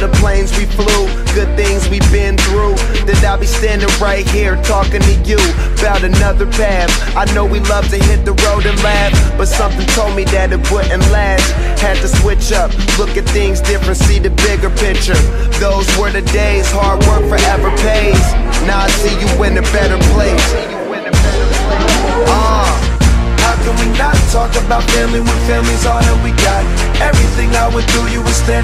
the planes we flew, good things we've been through. That I'll be standing right here talking to you about another path. I know we love to hit the road and laugh, but something told me that it wouldn't last. Had to switch up, look at things different, see the bigger picture. Those were the days, hard work forever pays. Now I see you in a better place. Uh. How can we not talk about family when family's all that we got? Everything I went through,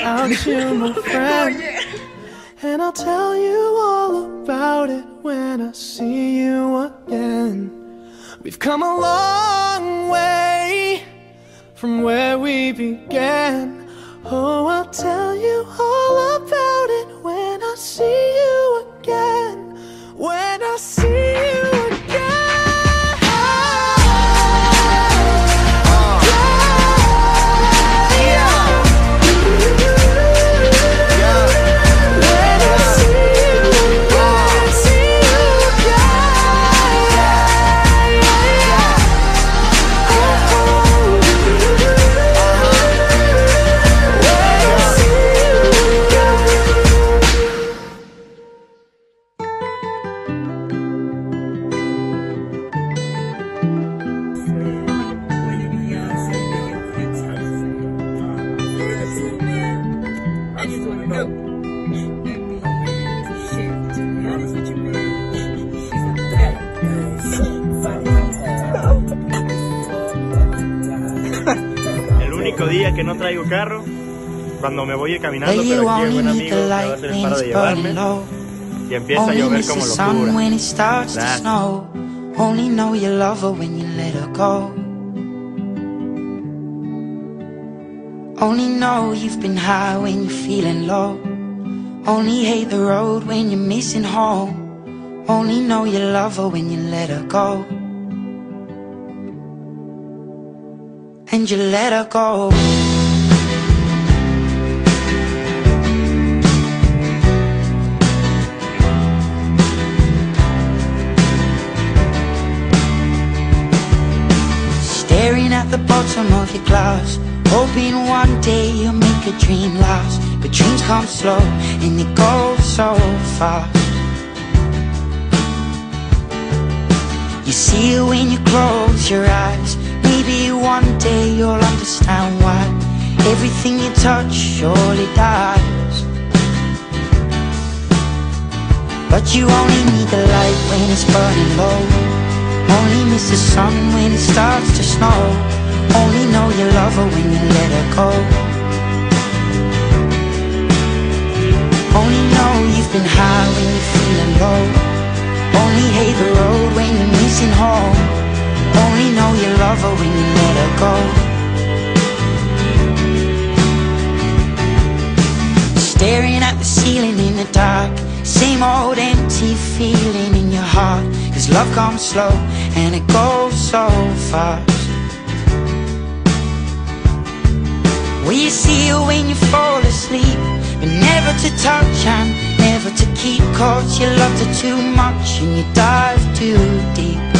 without you, my friend. And I'll tell you all about it when I see you again. We've come a long way from where we began. Oh, I'll tell you día que no traigo carro, cuando me voy a ir caminando, pero aquí es only buen amigo, que a light veces when para de llevarme y empieza a llover como locura. snow. Only know you love her when you let her go. Only know you've been high when you're feeling low. Only hate the road when you're missing home. Only know you love her when you let her go. And you let her go. Staring at the bottom of your glass Hoping one day you'll make a dream last But dreams come slow and they go so fast You see it when you close your eyes Maybe one day you'll understand why Everything you touch surely dies. But you only need the light when it's burning low. Only miss the sun when it starts to snow. Only know you love her when you let her go. Only know you've been high when you're feeling low. Only hate the road know you love her when you let her go. Staring at the ceiling in the dark Same old empty feeling in your heart. Cause love comes slow and it goes so fast. Will you see her when you fall asleep But never to touch and never to keep. Cause you loved her too much and you dive too deep